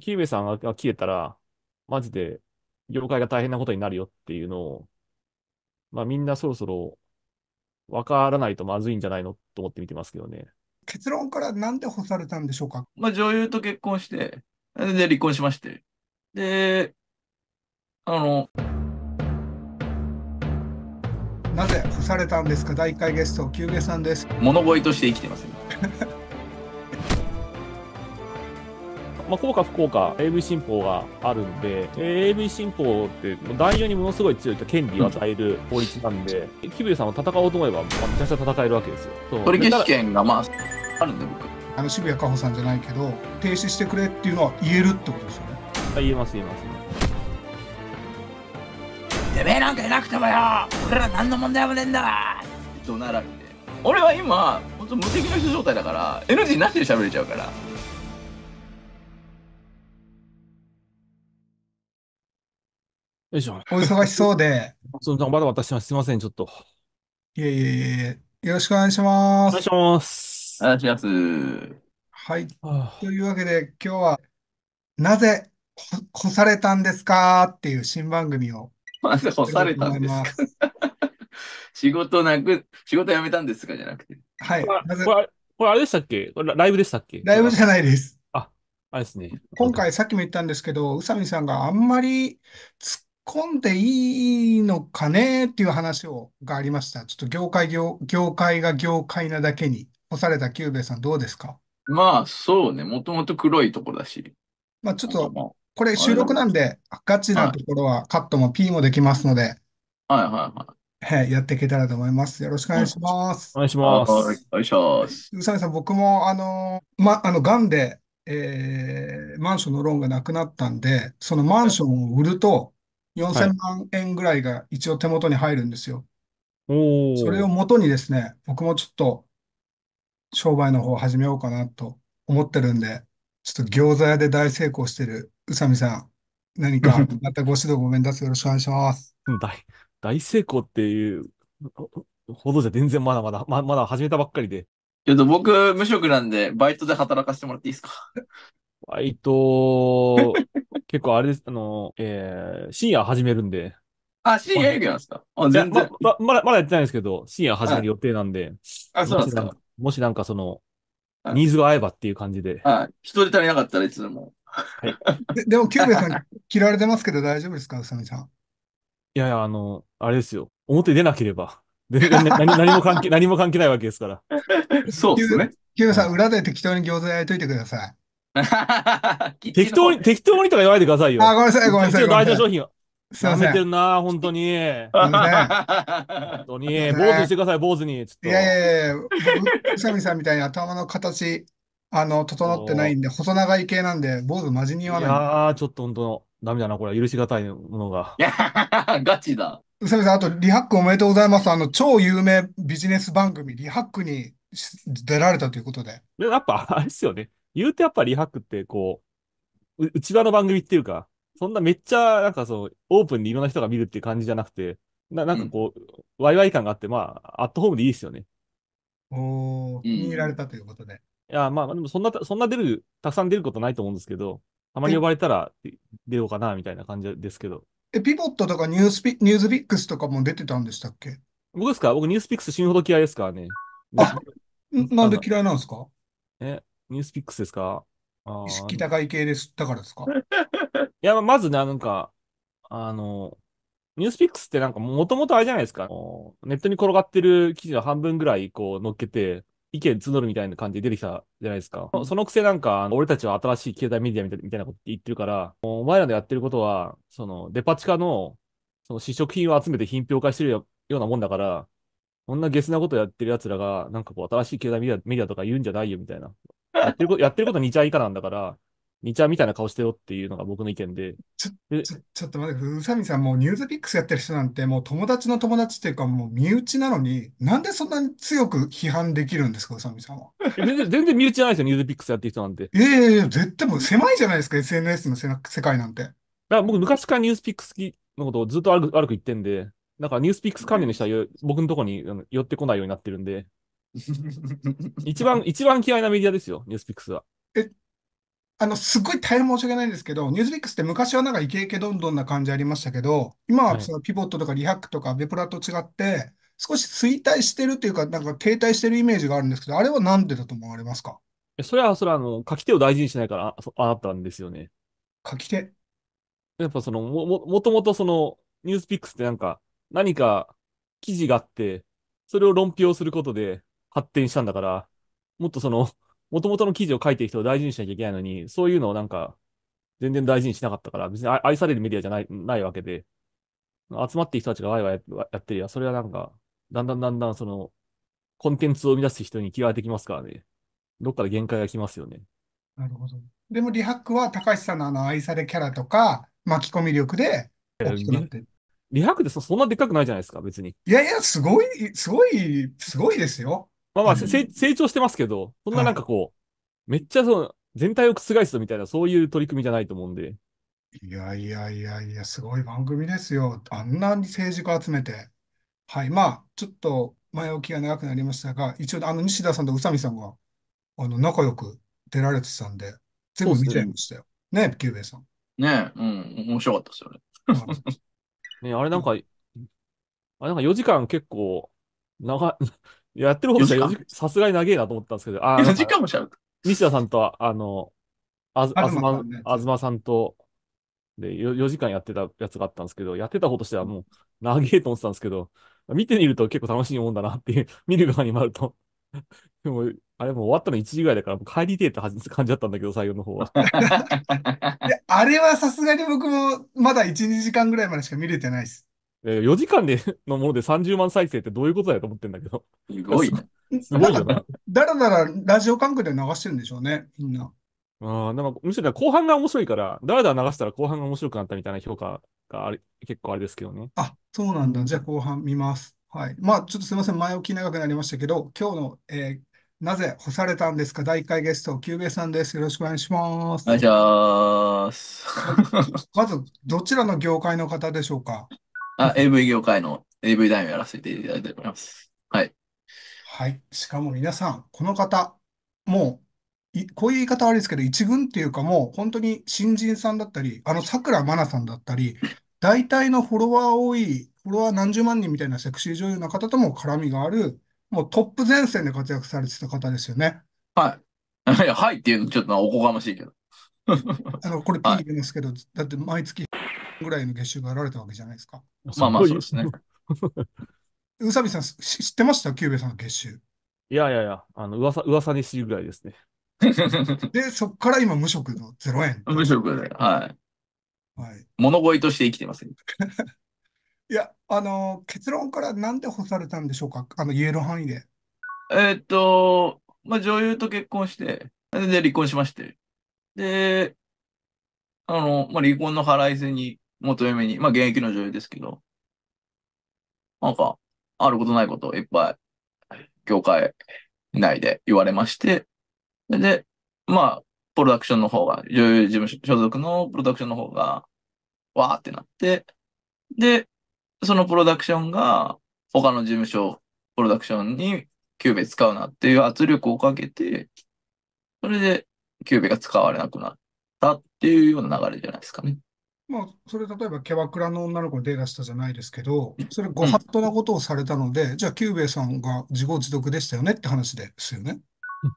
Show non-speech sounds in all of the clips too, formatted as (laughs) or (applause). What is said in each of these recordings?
キーベイさんが消えたら、マジで、業界が大変なことになるよっていうのを、まあみんなそろそろ、わからないとまずいんじゃないのと思って見てますけどね。結論からなんで干されたんでしょうか？まあ女優と結婚して、で、離婚しまして。で、あの、なぜ干されたんですか？第1回ゲスト、キューベさんです。物乞いとして生きてますよ。(laughs) まあ、効果不効果、AV 新法があるんで、えー AV 新法って、男優にものすごい強い権利を与える法律なんで、キビルさんは戦おうと思えば、まあ、めちゃくちゃ戦えるわけですよ。そう取り消しで権がまあ、あるんで僕。あの渋谷加穂さんじゃないけど、停止してくれっていうのは言えるってことですよね。ただ言えます、言えます、言えます。てめえなんかいなくてもよ俺ら何の問題もねえんだわ怒鳴られて。俺は今、本当無敵の人状態だから、NG なしで喋れちゃうから。よいしょ。お忙しそうで、(laughs) そのバタバタしてます。すいません、ちょっと。いえいえいえ、よろしくお願いしますお願いし。ます。お願いします。はい。はあというわけで、今日は、なぜほ干されたんですか？っていう新番組を (laughs) なぜ干されたんですか？(laughs) 仕事なく、仕事辞めたんですか？じゃなくて。はい。なぜ？これ、これこれあれでしたっけ？これラライブでしたっけ？ライブじゃないです。あれですね。今回さっきも言ったんですけど、宇佐美さんがあんまり突っ込んでいいのかねっていう話をがありました。ちょっと業界業、業界が業界なだけに干されたキューベイさんどうですか？まあ、そうね。もともと黒いところだし。まあちょっと、なんかまこれ収録なんで、ガチなところはカットも P もできますので、あはいはいはい。はい、やっていけたらと思います。よろしくお願いしますお。願いします。はい、お願いします。宇佐美さん、僕も、あの、ま、あの、がんで、えーマンションのローンがなくなったんで、そのマンションを売ると、4000万円ぐらいが一応手元に入るんですよ。それを元にですね、僕もちょっと商売の方を始めようかなと思ってるんで、ちょっと餃子屋で大成功してる宇佐美さん、何か (laughs) またご指導ごめんなさい。よろしくお願いします。大、大成功っていうほどじゃ全然まだまだ、ま、まだ始めたばっかりで。ちょっと僕、無職なんで、バイトで働かせてもらっていいですか？バイト、(laughs) 結構あれです、あの、えー、深夜始めるんで。あ、深夜営業なんですか？あ、いや全然。ま、ま、まだ、まだやってないんですけど、深夜始める予定なんで、あ、そうなんですかもしなんか、もしなんかその、はいニーズが合えばっていう感じで。はい。人手足りなかったらいつでも。で、でも、キューベイさん、(laughs) 嫌われてますけど大丈夫ですか？宇佐美さん。いやいや、あの、あれですよ。表に出なければ。全然何、(laughs) 何も関係、何も関係ないわけですから。そうですね。キューベイさん、裏で適当に餃子焼いといてください。(laughs) 適当に、適当にとか言わないでくださいよ。あ、ごめんなさい、ごめんなさい。うちのごめんな商品は。舐すいません。めてるな、本当に。ま本当に。坊主にしてください、坊主に。ちょっと。いやいやいや、僕、宇佐美さんみたいに頭の形、あの、整ってないんで、細長い系なんで、坊主マジに言わいない。やー、ちょっと本当、ダメだな、これは許しがたいものがい。や、(laughs) ガチだ。宇佐美さん、あと、リハックおめでとうございます。あの、超有名ビジネス番組、リハックにし出られたということで。で、やっぱ、あれですよね。言うてやっぱリハックって、こう、う内輪の番組っていうか、そんなめっちゃ、なんかそう、オープンにいろんな人が見るっていう感じじゃなくて、な、なんかこう、ワイワイ感があって、まあ、アットホームでいいですよね。おー、気に入られたということで。いや、まあ、でもそんな、そんな出る、たくさん出ることないと思うんですけど、たまに呼ばれたら出ようかな、みたいな感じですけど。え、ピボットとかニュースピ、ニュースピックスとかも出てたんでしたっけ？僕ですか？僕ニュースピックス死ぬほど嫌いですからね。あんなんで嫌いなんですか？え、ニュースピックスですか？あー意識高い系です。だからですか？(laughs) いや、まずね、なんか、あの、ニュースピックスってなんかもともとあれじゃないですか？ネットに転がってる記事の半分ぐらいこう乗っけて、意見募るみたいな感じで出てきたじゃないですか。そのくせなんか、俺たちは新しい携帯メディアみたいなこと言ってるから、お前らのやってることは、そのデパ地下の、その試食品を集めて品評会してるよようなもんだから、こんなゲスなことやってる奴らが、なんかこう新しい携帯メディアとか言うんじゃないよみたいな。やってること、やってること2ちゃ以下なんだから、2ちゃみたいな顔してよっていうのが僕の意見で。でちょ、ちょっと待ってください。宇佐美さん、もうニュースピックスやってる人なんて、もう友達の友達っていうか、もう身内なのに、なんでそんなに強く批判できるんですか、宇佐美さんは？全然、全然身内じゃないですよ、ニュースピックスやってる人なんて。いやいやいや、絶対もう狭いじゃないですか、SNS のせな世界なんて。だから僕昔からニュースピックス好きのことをずっと悪く悪く言ってんで、だからニュースピックス関連の人はよ僕のとこに寄ってこないようになってるんで、(laughs) 一番、一番嫌いなメディアですよ、ニュースピックスは。あ、あの、すごい大変申し訳ないんですけど、ニュースピックスって昔はなんかイケイケどんどんな感じありましたけど、今ははいそのピボットとかリハックとかベプラと違って、少し衰退してるっていうか、なんか停滞してるイメージがあるんですけど、あれはなんでだと思われますか？えそれは、それは、あの、書き手を大事にしないから、ああったんですよね。書き手？やっぱその、も、も、もともとその、ニュースピックスってなんか、何か記事があって、それを論評することで発展したんだから、もっとその、もともとの記事を書いてる人を大事にしなきゃいけないのに、そういうのをなんか、全然大事にしなかったから、別に愛愛されるメディアじゃない、ないわけで、集まってる人たちがワイワイややってりゃ、それはなんか、だんだんだんだんその、コンテンツを生み出す人に嫌われてきますからね。どっかで限界がきますよね。なるほど。でもリハックは高橋さんのあの愛されキャラとか巻き込み力で大きくなってる。リハクってそそんなでっかくないじゃないですか、別に。いやいや、すごい、すごい、すごいですよ。まあまあ、うんせ成成長してますけど、そんななんかこう、めっちゃその、全体を覆すみたいな、そういう取り組みじゃないと思うんで。いやいやいやいや、すごい番組ですよ。あんなに政治家集めて。はい。まあ、ちょっと前置きが長くなりましたが、一応、あの、西田さんと宇佐美さんが、あの、仲良く出られてたんで、全部見ちゃいましたよ。ね、キューベイさん。ねえ、うん、面白かったですよね。は (laughs) いね、あれなんか、あれなんか4時間結構、長い、やってる方としては4 4時さすがに長いなと思ったんですけど、あー、4時間もしゃべ。西田さんと、あの、あず、あずま東さんね、あずまさんと、で、よ4時間やってたやつがあったんですけど、やってた方としてはもう、長いと思ってたんですけど、見てみると結構楽しいもんだなっていう、(laughs) 見る側に回ると。でも、あれもう終わったの1時ぐらいだから、帰りてえって感じ感じだったんだけど、最後の方は。(laughs) いや、あれはさすがに僕もまだ1、2時間ぐらいまでしか見れてないです。えー4時間で (laughs) のもので30万再生ってどういうことだよと思ってんだけど。すごいね。すごいよな。だらだらラジオ感覚で流してるんでしょうね、みんな。ああ、なんか、むしろ後半が面白いから、だらだら流したら後半が面白くなったみたいな評価があれ、結構あれですけどね。あ、そうなんだ。じゃあ後半見ます。はい。まあ、ちょっとすみません。前置き長くなりましたけど、今日の、えーなぜ干されたんですか？第1回ゲスト、キューベイさんです。よろしくお願いしますお。願いします。まず、どちらの業界の方でしょうか？あ、AV 業界の AV 男優やらせていただいております。はい。はい。しかも皆さん、この方、もう、いこういう言い方は悪いですけど、一軍っていうかもう、本当に新人さんだったり、あの、桜まなさんだったり、大体のフォロワー多い、フォロワー何十万人みたいなセクシー女優の方とも絡みがある、もうトップ前線で活躍されてた方ですよね。はい。いや、はいっていうのちょっとおこがましいけど。あの、これ P はい入れますけど、だって毎月ぐらいの月収があられたわけじゃないですか。まあまあごいそうですね。(laughs) 宇佐美さん、し知ってました？キューベさんの月収。いやいやいや、あの、噂、噂に知るぐらいですね。(laughs) で、そこから今無職の0円。無職で、はい。はい。物乞いとして生きてます。(laughs) いや、あの、結論からなんで干されたんでしょうか？あの、言える範囲で。えーっと、まあ、女優と結婚して、で、離婚しまして。で、あの、まあ、離婚の腹いせに、元嫁に、まあ、現役の女優ですけど、なんか、あることないことをいっぱい、業界内で言われまして、で、まあ、プロダクションの方が、女優事務所所属のプロダクションの方が、わーってなって、で、そのプロダクションが、他の事務所、プロダクションにキューベ使うなっていう圧力をかけて、それでキューベが使われなくなったっていうような流れじゃないですかね。まあ、それ例えばキャバクラの女の子に手出したじゃないですけど、それご法度なことをされたので、じゃあキューベイさんが自業自得でしたよねって話ですよね。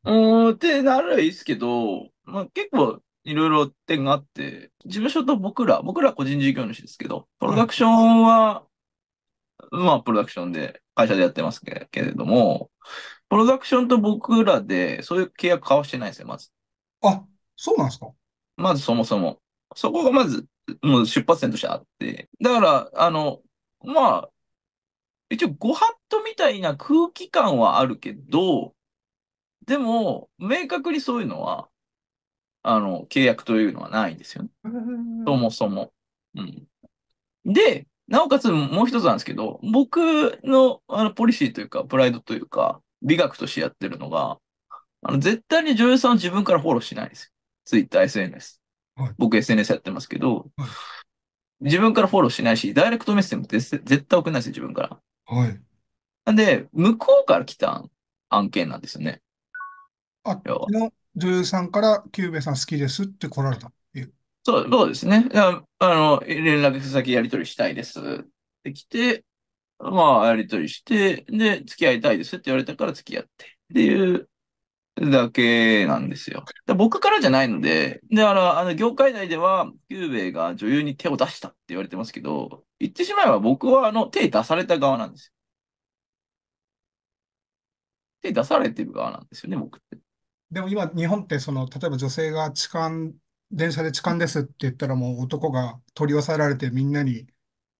うーん、ってならいいですけど、まあ、結構いろいろ点があって、事務所と僕ら、僕らは個人事業主ですけど、プロダクションは、まあ、プロダクションで、会社でやってますけけれども、プロダクションと僕らでそういう契約交わしてないんですよ、まず。あ、そうなんですかまずそもそも。そこがまず、もう出発点としてあって。だから、あの、まあ、一応ご法度みたいな空気感はあるけど、でも、明確にそういうのは、あの、契約というのはないんですよね。そもそも。うん。で、なおかつもう一つなんですけど、僕のあのポリシーというか、プライドというか、美学としてやってるのが、あの、絶対に女優さんを自分からフォローしないんですよ。Twitter、SNS はい。僕 SNS やってますけどはい、自分からフォローしないし、ダイレクトメッセージも絶絶対送んないですよ、自分から。はい。なんで、向こうから来た案件なんですよね。あ、要は昨日女優さんからキューベイさん好きですって来られたっていう。そう、そうですね。あの、連絡先やり取りしたいですって来て、まあ、やり取りして、で、付き合いたいですって言われたから付き合ってっていうだけなんですよ。で僕からじゃないので、で、あの、あの業界内では、キューベイが女優に手を出したって言われてますけど、言ってしまえば僕はあの、手出された側なんですよ。手出されてる側なんですよね、僕って。でも今、日本ってその、例えば女性が痴漢、電車で痴漢ですって言ったらもう男が取り押さえられてみんなに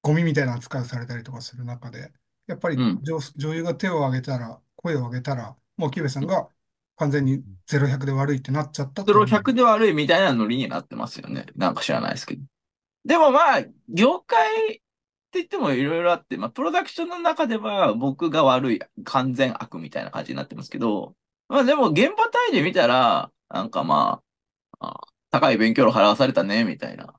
ゴミみたいな扱いをされたりとかする中で、やっぱりうん女、女優が手を挙げたら、声を上げたら、もうキューベイさんが完全に0100で悪いってなっちゃったってそれを0 100で悪いみたいなノリになってますよね。なんか知らないですけど。でもまあ、業界って言ってもいろいろあって、まあ、プロダクションの中では僕が悪い、完全悪みたいな感じになってますけど、まあでも現場単位で見たら、なんかまあ、あ高い勉強料払わされたね、みたいな。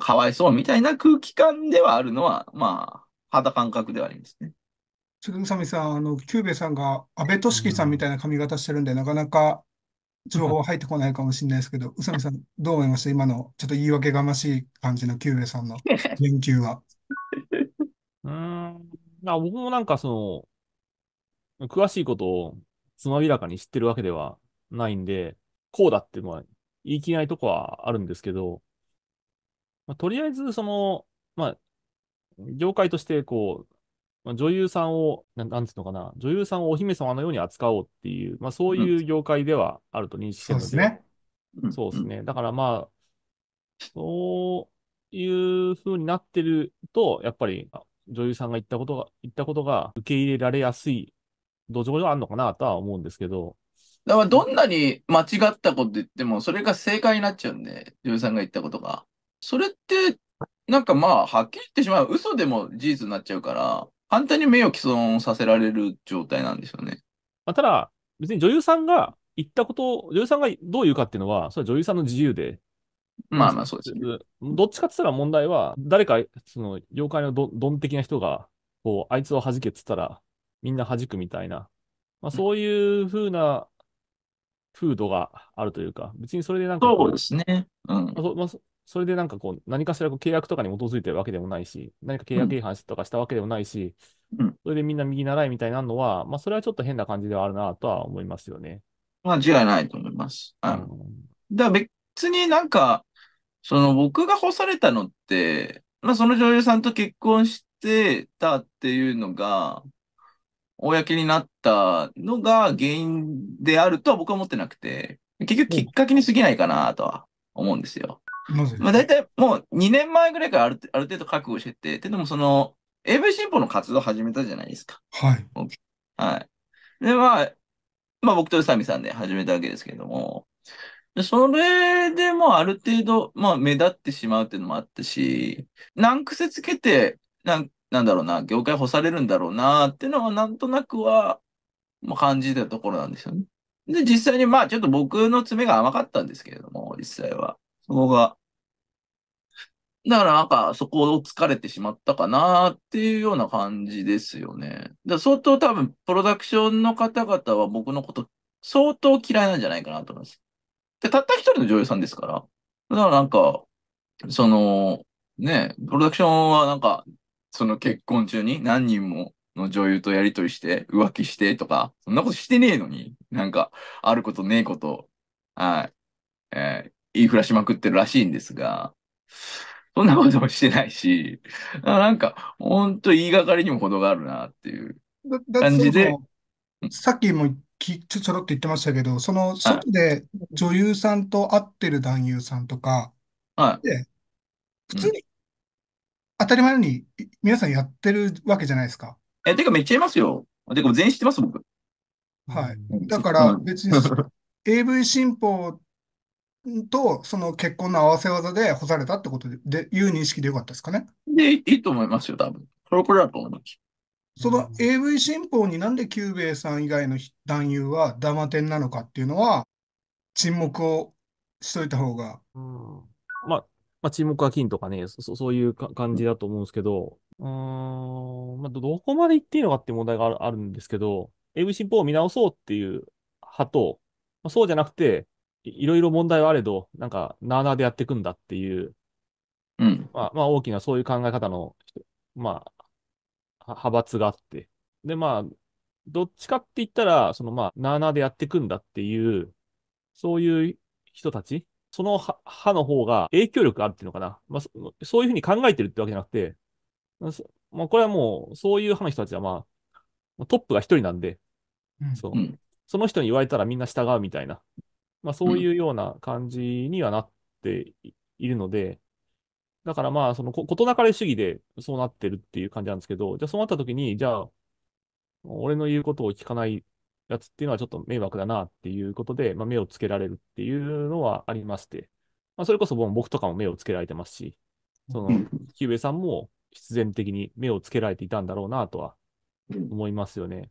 かわいそうみたいな空気感ではあるのは、まあ、肌感覚ではありますね。ちょっと宇佐美さん、あの、キューベイさんが安倍俊樹さんみたいな髪型してるんで、なかなか情報入ってこないかもしれないですけど、(laughs) 宇佐美さん、どう思いました？今の、ちょっと言い訳がましい感じのキューベイさんの (laughs) 言及は。うーん。まあ僕もなんかその、詳しいことをつまびらかに知ってるわけではないんで、こうだっていうのは言い切れないとこはあるんですけど、まあ、とりあえずその、まあ、業界としてこう、まあ、女優さんを、なん、なんつうのかな、女優さんをお姫様のように扱おうっていう、まあそういう業界ではあると認識してるので、ですね。そうですね。だからまあ、そういう風になってると、やっぱりあ女優さんが言ったことが、言ったことが受け入れられやすい土壌があるのかなとは思うんですけど、だからどんなに間違ったこと言っても、それが正解になっちゃうんで、女優さんが言ったことが。それって、なんかまあ、はっきり言ってしまう。嘘でも事実になっちゃうから、簡単に名誉毀損させられる状態なんですよね。まあ、ただ、別に女優さんが言ったことを、女優さんがどう言うかっていうのは、それは女優さんの自由で、まあまあそうですね。どっちかって言ったら問題は、誰か、その、妖怪のどドン的な人が、こう、あいつを弾けっつったら、みんな弾くみたいな、まあそういう風な風土があるというか、別にそれでなんかこそうですね。うんまあ。それでなんかこう、何かしらこう契約とかに基づいてるわけでもないし、何か契約違反とかしたわけでもないし、うんそれでみんな右習いみたいになるのは、まあそれはちょっと変な感じではあるなとは思いますよね。間違いないと思います。うんだから別になんか、その僕が干されたのって、まあその女優さんと結婚してたっていうのが、公になったのが原因であるとは僕は思ってなくて、結局きっかけに過ぎないかなとは思うんですよ。まあ大体もう2年前ぐらいからあるある程度覚悟してて、でもその AV 新法の活動を始めたじゃないですか。はい。はい。で、まあ、まあ僕と宇佐美さんで始めたわけですけれども、でそれでもうある程度、まあ目立ってしまうっていうのもあったし、難癖つけて、なん、なんだろうな、業界干されるんだろうなっていうのはなんとなくは、まあ感じたところなんですよね。で、実際にまあちょっと僕の爪が甘かったんですけれども、実際は。そこが。だからなんかそこを疲れてしまったかなっていうような感じですよね。だ相当多分プロダクションの方々は僕のこと相当嫌いなんじゃないかなと思います。で、たった一人の女優さんですから。だからなんか、その、ね、プロダクションはなんか、その結婚中に何人もの女優とやりとりして浮気してとか、そんなことしてねえのに、なんか、あることねえこと、はい、えー言いふらしまくってるらしいんですが、そんなこともしてないし、あなんか、ほんと言いがかりにも程があるなっていう。感じでさっきもきちょ、ちょろっと言ってましたけど、その外で女優さんと会ってる男優さんとか、はい。で、普通に当たり前のようにい皆さんやってるわけじゃないですか。え、てかめっちゃいますよ。てか全員知ってます、僕。はい。うんだからうん別に AV (laughs) 新法とその結婚の合わせ技で干されたってことで、でいう認識でよかったですかね？で、いいと思いますよ、多分。それこれだと思います。その AV 新法になんでキューベイさん以外の男優は黙ってんのかっていうのは、沈黙をしといた方が、うんまあ、まあ、沈黙は金とかね、そ、そそういうか感じだと思うんですけど、うーん、まあ、ど、どこまで言っていいのかっていう問題がある、あるんですけど、AV 新法を見直そうっていう派と、まあ、そうじゃなくて、いいろいろ問題はあれど、なんか、なあなあでやっていくんだっていう、うん。まあ、まあ、大きなそういう考え方の人、まあ、は派閥があって。で、まあ、どっちかって言ったら、そのまあ、なあなあでやっていくんだっていう、そういう人たち、その派派の方が影響力あるっていうのかな。まあ、そそういうふうに考えてるってわけじゃなくて、まあそまあ、これはもう、そういう派の人たちはまあ、トップが一人なんで、うんそううんその人に言われたらみんな従うみたいな、まあそういうような感じにはなっているので、だからまあ、その事なかれ主義でそうなってるっていう感じなんですけど、じゃあそうなった時に、じゃあ、俺の言うことを聞かないやつっていうのはちょっと迷惑だなっていうことで、まあ目をつけられるっていうのはありまして、まあそれこそ僕とかも目をつけられてますし、その、キューベさんも必然的に目をつけられていたんだろうなとは思いますよね。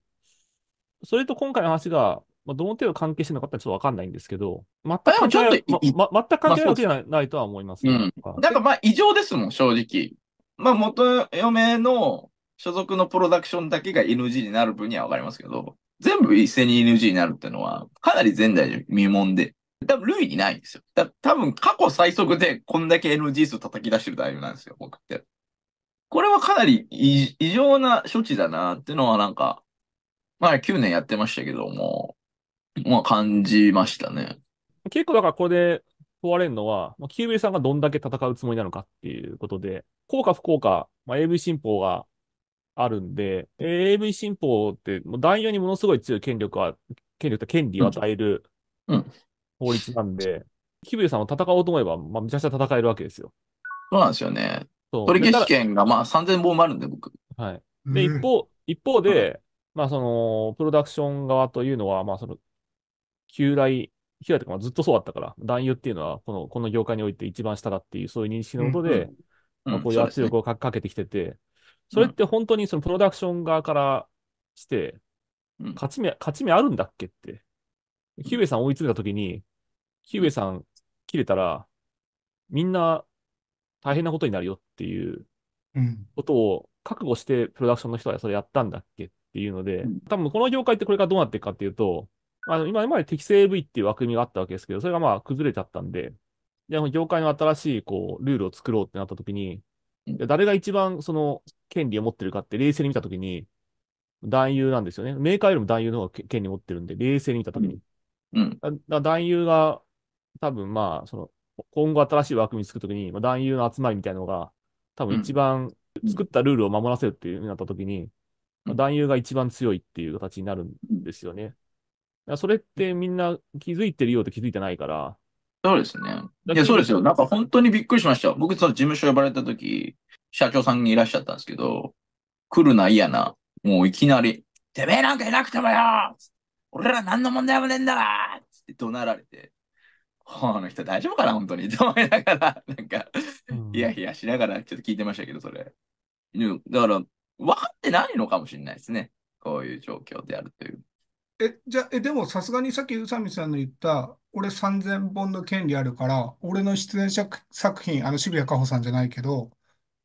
それと今回の話が、まあ、どの程度関係してるのかってちょっとわかんないんですけど、全く関係ないちょっといまま全く関係ないわけじゃない,、とは思います。うんはいなんかまあ異常ですもん、正直。まあ元嫁の所属のプロダクションだけが NG になる分にはわかりますけど、全部一斉に NG になるっていうのは、かなり前代未聞で、多分類にないんですよ。だ多分過去最速でこんだけ NG 数叩き出してるタイプなんですよ、僕って。これはかなり異異常な処置だなっていうのはなんか、まあ9年やってましたけども、まあ感じましたね。結構だからこれで問われるのは、まあ、キューベさんがどんだけ戦うつもりなのかっていうことで、幸か不幸か、まあ、AV 新法があるんで、AV 新法ってもう男優にものすごい強い権力は、権力と権利を与えるうんうん法律なんで、キューベさんを戦おうと思えば、まあ、めちゃくちゃ戦えるわけですよ。そうなんですよね。そう取り消しで権がまあ3000本もあるんで僕。はい。で、うん一方、一方で、まあ、その、プロダクション側というのは、まあ、その、旧来、旧来とか、まあずっとそうだったから、男優っていうのは、この、この業界において一番下だっていう、そういう認識のもとで、まあ、こういう圧力を。をかかけてきてて、それって本当にそのプロダクション側からしてうん、勝ち目、勝ち目あるんだっけって。キューベさん追いついたときに、キューベさん切れたら、みんな大変なことになるよっていううん。ことを覚悟してプロダクションの人はそれやったんだっけっていうのでうん、多分この業界ってこれからどうなっていくかっていうと、あの今まで適正 AV っていう枠組みがあったわけですけど、それがまあ崩れちゃったんで、じゃあ業界の新しいこうルールを作ろうってなったときに、誰が一番その権利を持ってるかって冷静に見たときに、男優なんですよね。メーカーよりも男優の方がけ権利を持ってるんで、冷静に見たときに。うん。だだ男優が、多分まあ、その、今後新しい枠組み作るときに、まあ、男優の集まりみたいなのが、多分一番うん作ったルールを守らせるっていう風になったときに、まあ、男優が一番強いっていう形になるんですよね。それってみんな気づいてるようで気づいてないから、そうですね。だいや、そうですよ。なんか本当にびっくりしました。僕、その事務所呼ばれた時、社長さんにいらっしゃったんですけど、来るな、嫌な。もういきなり、てめえなんかいなくてもよ俺ら何の問題もねえんだわって怒鳴られて、この人大丈夫かな本当に。と思いながら、なんか、いやいやしながらちょっと聞いてましたけど、それ。だから、分かってないのかもしれないですね。こういう状況であるという。え、じゃあ、え、でもさすがにさっき宇佐美さんの言った、俺3000本の権利あるから、俺の出演作作品、あの渋谷果歩さんじゃないけど、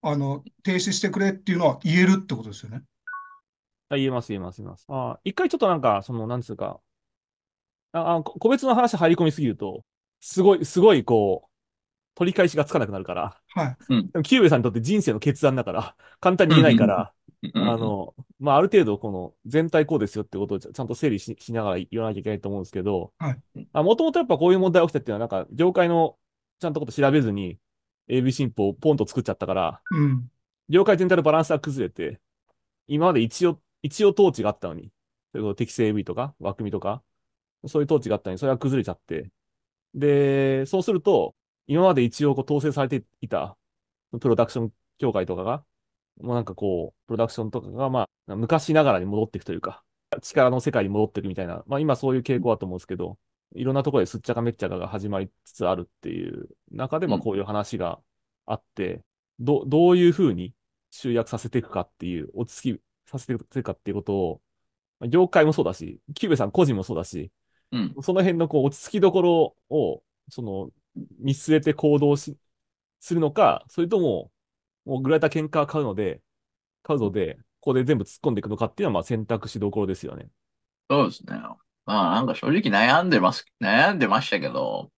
あの、停止してくれっていうのは言えるってことですよね？あ言えます、言えます、言えます。あ一回ちょっとなんか、その、なんつうか、ああ個別の話入り込みすぎると、すごい、すごい、こう、取り返しがつかなくなるから、はい。でもキューベさんにとって人生の決断だから、簡単に言えないから、うん。あ、の、まあ、ある程度、この全体こうですよってことをちゃんと整理ししながら言わなきゃいけないと思うんですけど、はい。あ、もともとやっぱこういう問題起きたっていうのは、なんか、業界のちゃんとこと調べずに、AV 新法をポンと作っちゃったから、うん。業界全体のバランスが崩れて、今まで一応、一応統治があったのに、それこそ適正 AV とか、枠組みとか、そういう統治があったのに、それが崩れちゃって、で、そうすると、今まで一応こう統制されていた、プロダクション協会とかが、もうなんかこう、プロダクションとかが、まあ、昔ながらに戻っていくというか、力の世界に戻っていくみたいな、まあ今そういう傾向だと思うんですけど、いろんなところですっちゃかめっちゃかが始まりつつあるっていう中で、まあうんこういう話があって、ど、どういうふうに集約させていくかっていう、落ち着きさせていくかっていうことを、まあ業界もそうだし、キューベさん個人もそうだし、うん。その辺のこう落ち着きどころを、その、見据えて行動し、するのか、それとも、もうぐらいた喧嘩買うので、買うので、ここで全部突っ込んでいくのかっていうのは、まあ選択肢どころですよね。そうですね。まあなんか正直悩んでます、悩んでましたけど、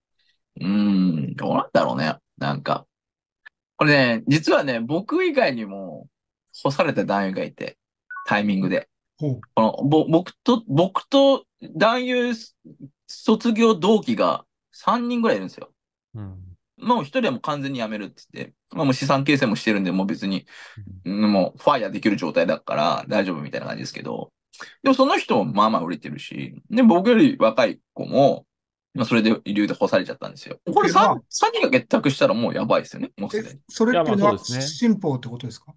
うーん、どうなんだろうね。なんか。これね、実はね、僕以外にも干された男優がいて、タイミングで。この、ぼ、僕と、僕と男優卒業同期が3人ぐらいいるんですよ。うん。もう一人はもう完全に辞めるって言って、まあもう資産形成もしてるんで、もう別に、うんもうファイヤーできる状態だから大丈夫みたいな感じですけど、でもその人もまあまあ売れてるし、で、僕より若い子も、まあそれで理由で干されちゃったんですよ。これっていうのは 3, 三人が結託したらもうやばいですよね、もうすえでに。、それっていうのは新法ってことですか？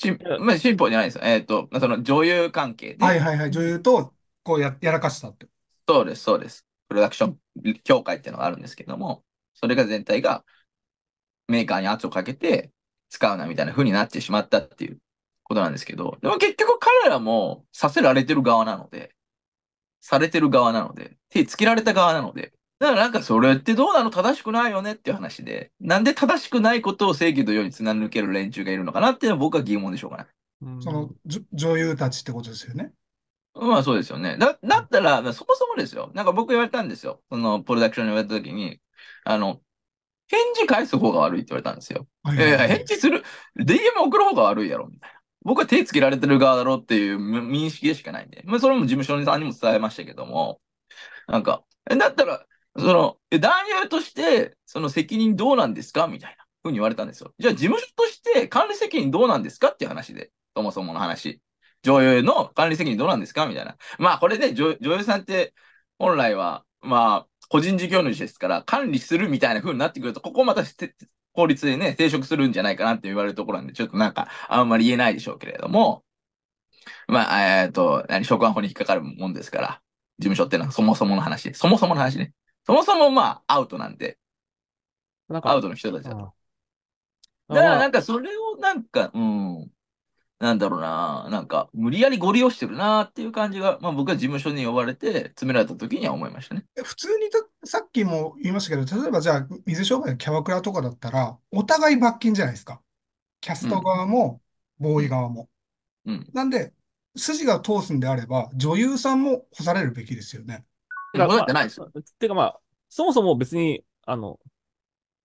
しんまあ、進歩じゃないですよ。えっ、と、その女優関係で。はいはいはい。女優と、こうや、やらかしたって。そうです、そうです。プロダクション協会っていうのがあるんですけども、それが全体がメーカーに圧をかけて使うなみたいな風になってしまったっていうことなんですけど、でも結局彼らもさせられてる側なので、されてる側なので、手つけられた側なので、だからなんかそれってどうなの？正しくないよねっていう話で、なんで正しくないことを正義のように貫ける連中がいるのかなっていうのは僕は疑問でしょうかね。うんその、女優たちってことですよね？まあそうですよね。だ、だったら、そもそもですよ。なんか僕言われたんですよ。その、プロダクションに言われた時に、あの、返事返す方が悪いって言われたんですよ。はいはいはい返事する、DM 送る方が悪いやろ、みたいな。僕は手つけられてる側だろうっていうむ認識でしかないんで。まあそれも事務所さんにも伝えましたけども、なんか、えだったら、その、え男優として、その責任どうなんですかみたいなふうに言われたんですよ。じゃあ事務所として管理責任どうなんですかっていう話で、そもそもの話。女優の管理責任どうなんですかみたいな。まあこれで女女優さんって本来は、まあ個人事業主ですから管理するみたいな風になってくると、ここまたて法律でね、抵触するんじゃないかなって言われるところなんで、ちょっとなんかあんまり言えないでしょうけれども、まあ、えっ、と、何、職安法に引っかかるもんですから、事務所っていうのはそもそもの話、そもそもの話ね。そもそもまあアウトなんで、なんかアウトの人たちだと。あだからまあなんかそれをなんか、うん、なんだろうな、なんか無理やりご利用してるなっていう感じが、まあ僕は事務所に呼ばれて詰められた時には思いましたね。え普通にたさっきも言いましたけど、例えばじゃあ、水商売のキャバクラとかだったら、お互い罰金じゃないですか。キャスト側も、ボーイ側も。うん。なんで、筋が通すんであれば、女優さんも干されるべきですよね。てか、そうやってないですよ。てかまあ、そもそも別に、あの、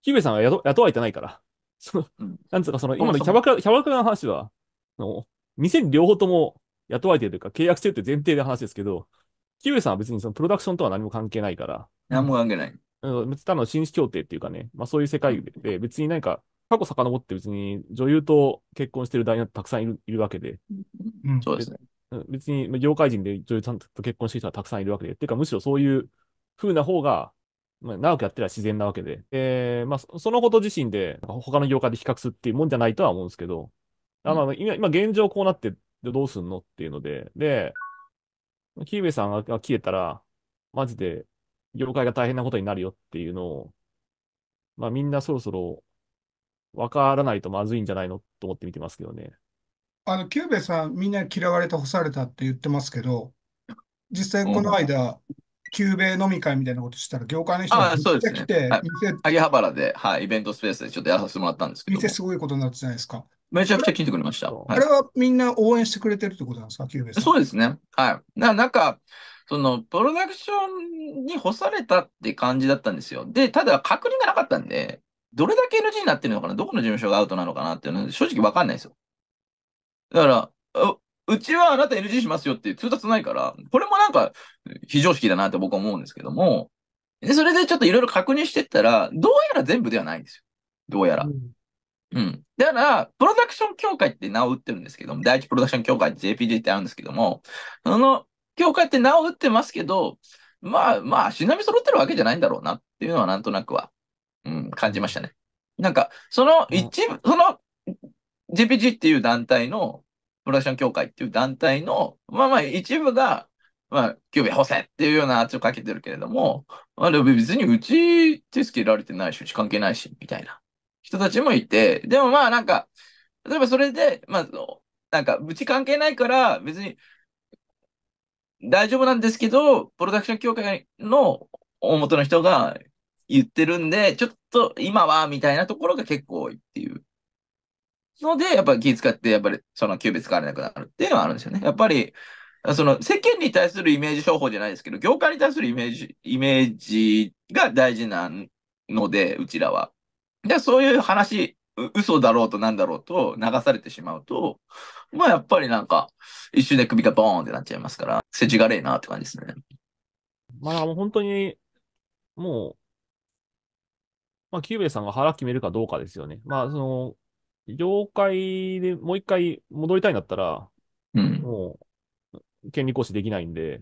キューベさんは雇雇われてないから、そのうん、なんつうかその、今のキャバクラ、キャバクラの話は、あの、店に両方とも雇われてるというか、契約してるという前提で話ですけど、キューベさんは別にそのプロダクションとは何も関係ないから、何も関係ない。うん別にただの紳士協定っていうかね、まあそういう世界で、別に何か、過去遡って別に女優と結婚してる男優ってたくさんいるいるわけで、うん。そうですね。うん別にまあ業界人で女優さんと結婚してる人はたくさんいるわけで、っていうかむしろそういう風な方が、まあ、長くやってりゃ自然なわけで、えーまあそそのこと自身で他の業界で比較するっていうもんじゃないとは思うんですけど、あまあ今、今現状こうなってでどうすんのっていうので、で、キューベイさんがが消えたら、マジで業界が大変なことになるよっていうのを、まあみんなそろそろわからないとまずいんじゃないのと思って見てますけどね。あの、キューベさん、みんな嫌われて干されたって言ってますけど、実際この間、キューベ飲み会みたいなことしたら、業界の人があそうですね。来てはい、店、秋葉原で、はい、イベントスペースでちょっとやらせてもらったんですけども。店すごいことになってたじゃないですか。めちゃくちゃ来てくれました。あれはみんな応援してくれてるってことなんですか、キューベさん。そうですね。はい。な、なんか、その、プロダクションに干されたって感じだったんですよ。で、ただ確認がなかったんで、どれだけ NG になってるのかな、どこの事務所がアウトなのかなっていうのは正直わかんないですよ。だから、ううちはあなた NG しますよっていう通達ないから、これもなんか非常識だなって僕は思うんですけども、で、それでちょっといろいろ確認してったら、どうやら全部ではないんですよ。どうやら。うん。だから、プロダクション協会って名を打ってるんですけども、第一プロダクション協会って JPJ ってあるんですけども、その協会って名を打ってますけど、まあまあ、しなみ揃ってるわけじゃないんだろうなっていうのはなんとなくは、うん、感じましたね。なんか、その一部、その JPG っていう団体の、プロダクション協会っていう団体の、まあまあ一部が、まあ、キューベ干せっていうような圧をかけてるけれども、まあでも別にうち手つけられてないし、うち関係ないし、みたいな人たちもいて、でもまあなんか、例えばそれで、まあ、なんか、うち関係ないから、別に、大丈夫なんですけど、プロダクション協会の大元の人が言ってるんで、ちょっと今は、みたいなところが結構多いっていう。ので、やっぱり気遣って、やっぱりそのキューベ使われなくなるっていうのはあるんですよね。やっぱり、その世間に対するイメージ商法じゃないですけど、業界に対するイメージ、イメージが大事なので、うちらは。で、そういう話、う嘘だろうとなんだろうと流されてしまうと、まあやっぱりなんか、一瞬で首がボーンってなっちゃいますから、世知辛いなって感じですね。まあもう本当に、もう、まあ、キューベイさんが腹決めるかどうかですよね。まあ、その、業界でもう一回戻りたいんだったら、うん。もう、権利行使できないんで、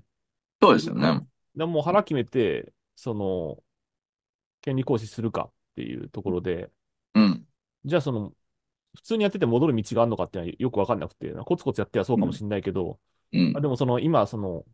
そうですよね。でももう腹決めて、その、権利行使するかっていうところで、うん。じゃあその、普通にやってて戻る道があるのかっていうのはよくわかんなくて、コツコツやってはそうかもしれないけど、うんあ。でもその、今、その、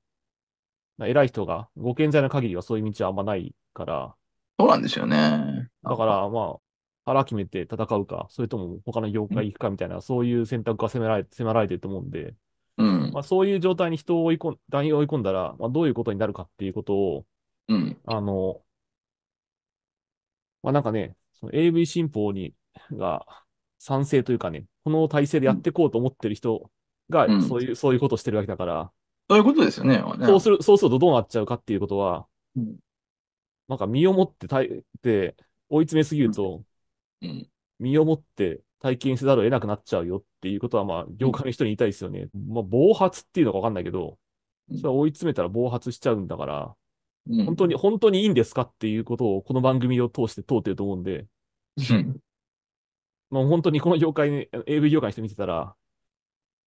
偉い人が、ご健在の限りはそういう道はあんまないから、そうなんですよね。だから、まあ、腹決めて戦うか、それとも他の業界行くかみたいな、そういう選択が迫られ迫られてると思うんで、うんま。あ、そういう状態に人を追い込ん、追い込んだら、まあ、どういうことになるかっていうことを、うん。あの、まあ、なんかね、その AV 新法に、が賛成というかね、この体制でやっていこうと思ってる人がう、んそういう、そういうことをしてるわけだから、そういうことですよね。そうする、そうするとどうなっちゃうかっていうことは、うんなんか身をもってたいて追い詰めすぎると、うん。身をもって体験せざるを得なくなっちゃうよっていうことは、まあ、業界の人に言いたいですよね。まあ、暴発っていうのかわかんないけど、うんそれは追い詰めたら暴発しちゃうんだから、うん本当に、本当にいいんですかっていうことをこの番組を通して問うてると思うんで、うん。まあ、本当にこの業界に、AV 業界の人見てたら、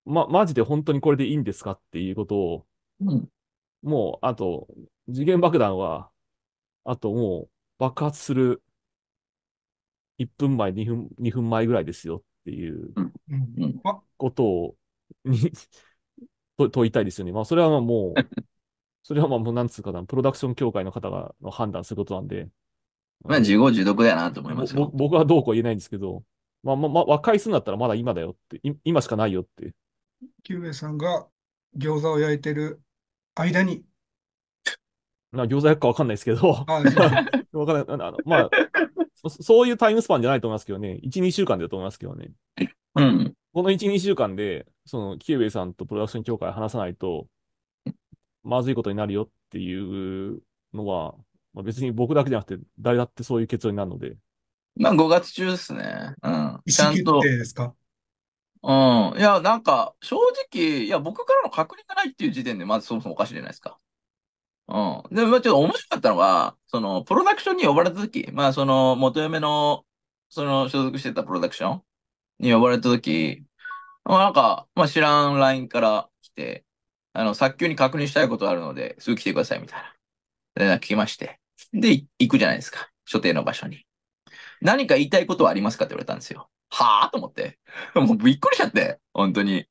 ま、マジで本当にこれでいいんですかっていうことを、うん。もう、あと、次元爆弾は、あともう、爆発する1分前、2分、2分前ぐらいですよっていうことを、に、と問いたいですよね。まあ、それはまあもう、(laughs) それはまあもう、なんつうかな、プロダクション協会の方がの判断することなんで、まあ、自業自得だよなと思いますぼよ。僕はどうこう言えないんですけど、まあまあまあ、和解するんだったらまだ今だよって、い今しかないよって。キューベイさんが餃子を焼いてる間に、まあ、餃子焼くかわかんないですけど、(laughs) わかんない。あのまあ、そそういうタイムスパンじゃないと思いますけどね。1、2週間だと思いますけどね。うん。この1、2週間で、その、キューベイさんとプロダクション協会話さないと、まずいことになるよっていうのは、まあ、別に僕だけじゃなくて、誰だってそういう結論になるので、まあ、5月中ですね。うん。意思決ちゃんと。定ですかうん。いや、なんか、正直、いや、僕からの確認がないっていう時点で、まずそもそもおかしいじゃないですか。うん。でも、まあちょっと面白かったのが、その、プロダクションに呼ばれた時、まあ、その、元嫁の、その、所属してたプロダクションに呼ばれた時、まあ、なんか、まあ、知らん LINE から来て、あの、早急に確認したいことあるので、すぐ来てください、みたいな。連絡来まして。で、行くじゃないですか。所定の場所に。何か言いたいことはありますかって言われたんですよ。はぁと思って。(laughs) もうびっくりしちゃって。本当に。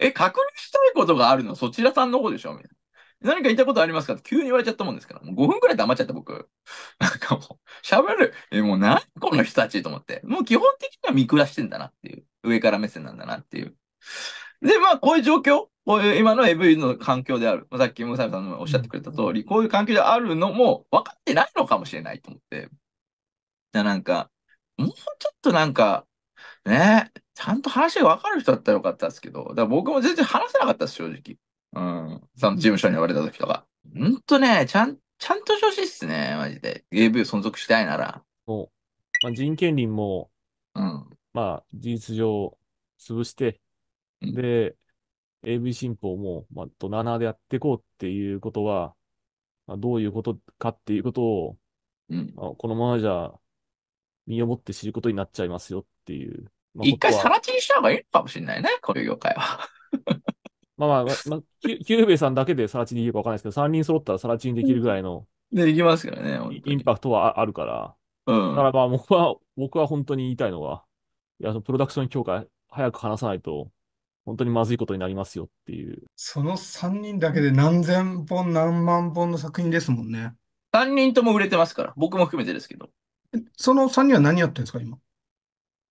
え、確認したいことがあるの？そちらさんの方でしょ？みたいな。何か言いたいことありますかって急に言われちゃったもんですから。もう5分くらい黙っちゃった僕。(laughs) なんかもう、喋る。え、もう何この人たち？と思って。もう基本的には見下してんだなっていう。上から目線なんだなっていう。で、まあ、こういう状況？こういう今の AV の環境である。さっきムサミさんのおっしゃってくれた通り、こういう環境であるのも分かってないのかもしれないと思って。だなんか、もうちょっとなんか、ね、ちゃんと話が分かる人だったらよかったですけど、だから僕も全然話せなかったです、正直。うん。その事務所に呼ばれた時とか。ほんとね、ちゃん、ちゃんとしてほしいっすね、マジで。AV を存続したいなら。もう、まあ、人権林も、うん。まあ、事実上、潰して、うんで、AV 新法も、まあ、ドナナでやっていこうっていうことは、まあ、どういうことかっていうことを、うん。まあ、このままじゃ、身をもって知ることになっちゃいますよっていう、まあ、一回ことはさら地にした方がいいのかもしれないね、こういう業界は。(laughs) まあまあ、まあ、まあ、キューベイさんだけでさら地にできるかわかんないですけど、3人揃ったらさら地にできるぐらいので、いきますからね、本インパクトはああるから、うん。だからまあ僕は、僕は本当に言いたいのは、いや、そのプロダクション協会、早く話さないと、本当にまずいことになりますよっていう。その3人だけで何千本、何万本の作品ですもんね。3人とも売れてますから。僕も含めてですけど。えその3人は何やってるんですか、今？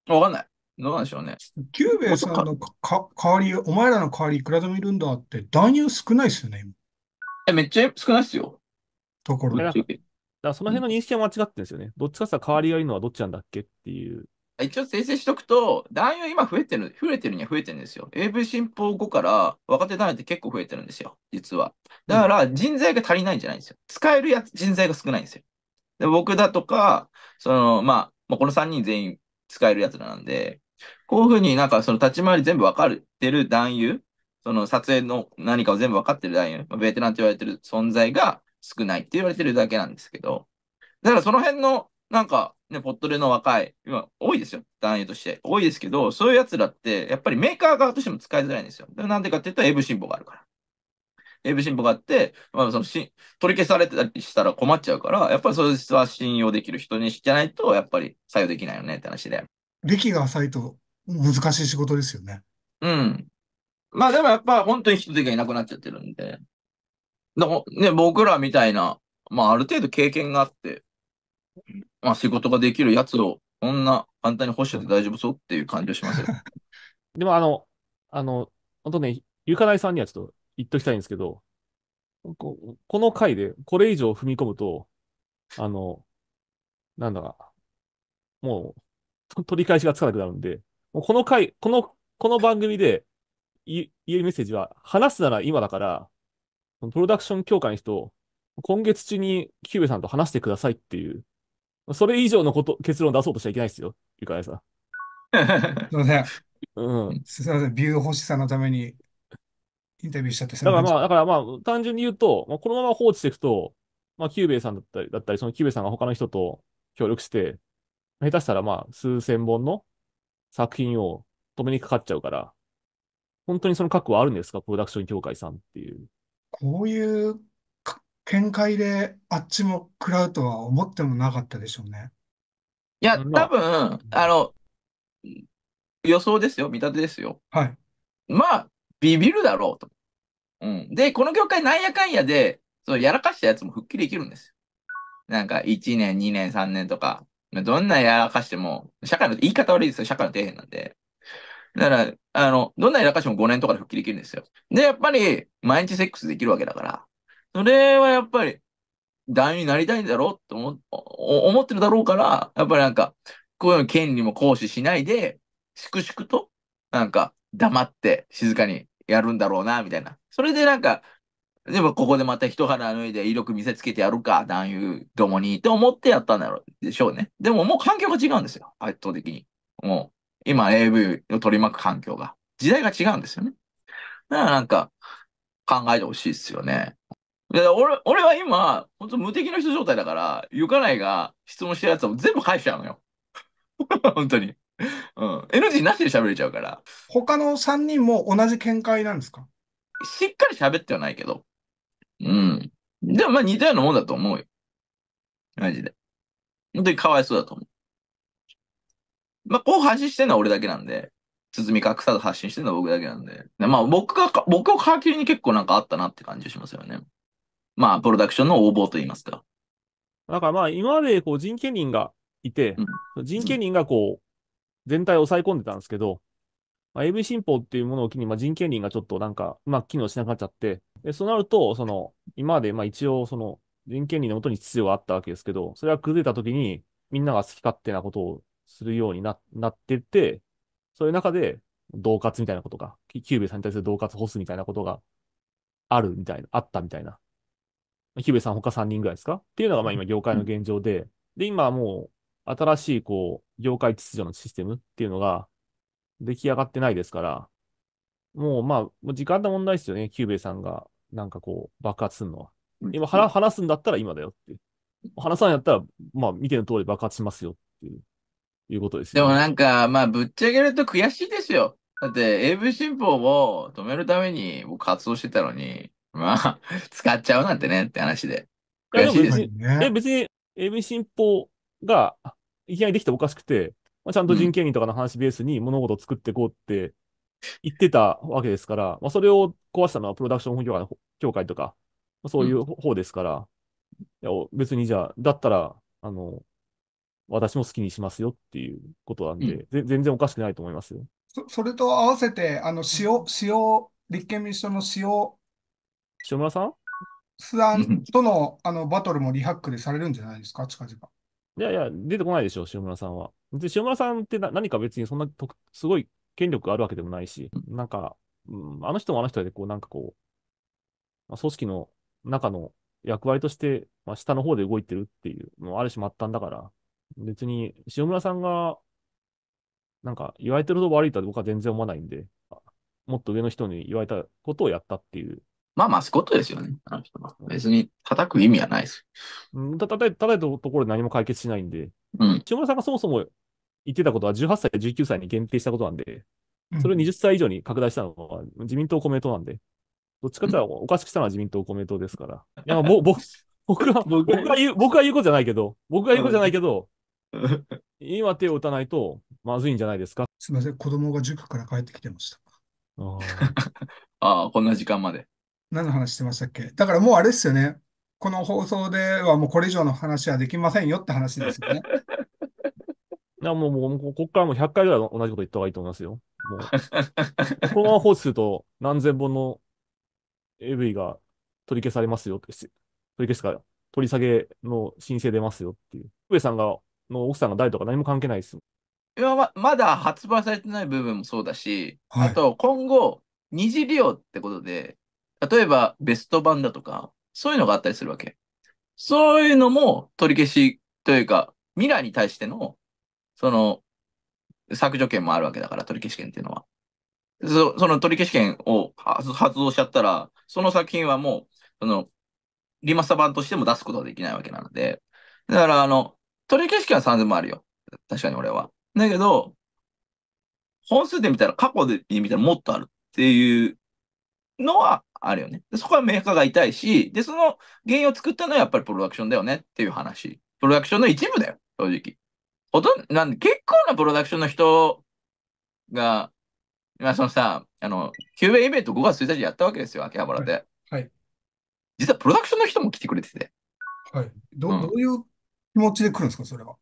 わかんない。どうなんでしょうね。キューベイさんのかか代わり、お前らの代わりいくらでもいるんだって、男優少ないですよね、今。え、めっちゃ少ないっすよ。ところで。だからその辺の認識は間違ってるんですよね。どっちかって言ったら代わりがいるのはどっちなんだっけっていう。一応訂正しとくと、男優今増えてる、増えてるには増えてるんですよ。AV 新法後から若手男優って結構増えてるんですよ。実は。だから人材が足りないんじゃないんですよ。使えるやつ、人材が少ないんですよ。で僕だとか、その、まあ、まあ、この3人全員使えるやつらなんで、こういうふうになんかその立ち回り全部分かってる男優、その撮影の何かを全部分かってる男優、まあ、ベテランって言われてる存在が少ないって言われてるだけなんですけど、だからその辺の、なんか、ね、ポットでの若い、今、多いですよ。男優として。多いですけど、そういう奴らって、やっぱりメーカー側としても使いづらいんですよ。なんでかっていうと、AV 進歩があるから。AV 進歩があって、まあ、そのし、取り消されてたりしたら困っちゃうから、やっぱりそれは信用できる人にじゃないと、やっぱり採用できないよねって話で。歴が浅いと難しい仕事ですよね。うん。まあでもやっぱ本当に人手がいなくなっちゃってるんで。だね、僕らみたいな、まあある程度経験があって、まあ仕事ができるやつを、こんな簡単に干しちゃって大丈夫そうっていう感じがしますよ。(laughs) でもあの、あの、本当ね、ゆかないさんにはちょっと言っときたいんですけど、ここの回でこれ以上踏み込むと、あの、なんだか、もう、取り返しがつかなくなるんで、もうこの回、この、この番組で言えるメッセージは、話すなら今だから、プロダクション協会の人、今月中にキューベさんと話してくださいっていう、それ以上のこと、結論出そうとしちゃいけないですよ、ゆかないさん。(laughs) すいません。うん。すいません。ビュー欲しさのためにインタビューしちゃってすだからまあ、だからまあ、単純に言うと、まあ、このまま放置していくと、まあ、キューベイさんだったり、だったり、そのキューベイさんが他の人と協力して、下手したらまあ、数千本の作品を止めにかかっちゃうから、本当にその覚悟はあるんですか？プロダクション協会さんっていう。こういう見解であっちも食らうとは思ってもなかったでしょうね。いや、多分、あの、予想ですよ、見立てですよ。はい。まあ、ビビるだろうと。うん。で、この業界なんやかんやで、そのやらかしたやつも復帰できるんですよ。なんか、1年、2年、3年とか、どんなやらかしても、社会の、言い方悪いですよ、社会の底辺なんで。だから、あの、どんなやらかしても5年とかで復帰できるんですよ。で、やっぱり、毎日セックスできるわけだから、それはやっぱり、男優になりたいんだろうって思思ってるだろうから、やっぱりなんか、こういうの権利も行使しないで、粛々と、なんか、黙って静かにやるんだろうな、みたいな。それでなんか、でもここでまた一腹脱いで威力見せつけてやるか、男優どもにって思ってやったんだろうでしょうね。でももう環境が違うんですよ。圧倒的に。もう、今 AV を取り巻く環境が。時代が違うんですよね。だからなんか、考えてほしいですよね。で俺、俺は今、本当無敵の人状態だから、ゆかないが質問してるやつを全部返しちゃうのよ。(laughs) 本当に。うん。NG なしで喋れちゃうから。他の3人も同じ見解なんですか？しっかり喋ってはないけど。うん。でもまあ似たようなもんだと思うよ。マジで。本当にかわいそうだと思う。まあ、こう発信してるのは俺だけなんで、包み隠さず発信してるのは僕だけなんで。でまあ、僕が、僕を皮切りに結構なんかあったなって感じしますよね。まあ、プロダクションの応募と言いますか。だからまあ、今までこう人権人がいて、うん、人権人がこう、全体を抑え込んでたんですけど、まあ、AV 新法っていうものを機に、まあ、人権輪がちょっとなんか、うまく機能しなくなっちゃって、でそうなると、その、今まで、まあ一応、その、人権利のもとに秩序があったわけですけど、それが崩れたときに、みんなが好き勝手なことをするようにななってて、そういう中で、恫喝みたいなことが、キューベさんに対する恫喝干すみたいなことがあるみたいな、あったみたいな。キューベさん他3人ぐらいですか？っていうのが、まあ今、業界の現状で、で、今はもう、新しい、こう、業界秩序のシステムっていうのが出来上がってないですから、もう、まあ、もう時間の問題ですよね。キューベイさんが、なんかこう、爆発するのは。今、話すんだったら今だよって。話さんやったら、まあ、見ての通り爆発しますよっていう、いうことですよ、ね、でもなんか、まあ、ぶっちゃけると悔しいですよ。だって、AV 新法を止めるために僕活動してたのに、まあ、(laughs) 使っちゃうなんてねって話で。悔しいです。え、別に AV 新法がいきなりできておかしくて、まあ、ちゃんと人権利とかの話ベースに物事を作っていこうって言ってたわけですから、まあ、それを壊したのはプロダクション協会協会とか、まあ、そういう方ですから、いや別にじゃあ、だったら、あの、私も好きにしますよっていうことなんで、うん、全然おかしくないと思いますよ。そそれと合わせて、あの、塩、塩、立憲民主党の塩、塩村さん？スアンとのあのバトルもリハックでされるんじゃないですか、近々。いやいや、出てこないでしょ、塩村さんは。で、塩村さんってな何か別にそんなとすごい権力があるわけでもないし、なんか、うん、あの人もあの人で、こう、なんかこう、まあ、組織の中の役割として、まあ、下の方で動いてるっていうのもあるし、末端だから、別に塩村さんが、なんか言われてるほど悪いとは僕は全然思わないんで、もっと上の人に言われたことをやったっていう。まあマスコットですよね。あの人は。別に叩く意味はないです。うんたたたただいたところで何も解決しないんで、うん。塩村さんがそもそも言ってたことは18歳、19歳に限定したことなんで、うんそれを20歳以上に拡大したのは自民党、公明党なんで、どっちかっておかしくしたのは自民党、公明党ですから。いや、ぼ、(laughs) ぼ、僕は、僕が言う、僕が言うことじゃないけど、僕が言うことじゃないけど、(laughs) 今手を打たないとまずいんじゃないですか。すみません、子供が塾から帰ってきてました。あ (laughs) あ、こんな時間まで。何の話してましたっけ？だからもうあれですよね。この放送ではもうこれ以上の話はできませんよって話ですよね。いや、もう、もう、ここからもう100回ぐらい同じこと言った方がいいと思いますよ。もう、このまま放置すると何千本の AV が取り消されますよって、し取り消すか、取り下げの申請出ますよっていう。上さんが、の奥さんが誰とか何も関係ないです。いやままだ発売されてない部分もそうだし、はいあと今後、二次利用ってことで、例えばベスト版だとか、そういうのがあったりするわけ。そういうのも取り消しというか、未来に対しての、その、削除権もあるわけだから、取り消し権っていうのは。そその取り消し権を発動しちゃったら、その作品はもう、その、リマスター版としても出すことができないわけなので、だから、あの、取り消し権は3000もあるよ。確かに俺は。だけど、本数で見たら、過去で見たらもっとあるっていうのはあるよね。でそこはメーカーが痛いし、で、その原因を作ったのはやっぱりプロダクションだよねっていう話。プロダクションの一部だよ、正直。ほとんど、なんで、結構なプロダクションの人が、まあそのさ、あの、救援イベント5月1日やったわけですよ、秋葉原で。はい。実はプロダクションの人も来てくれてて。はい。ど、うんどういう気持ちで来るんですか、それは？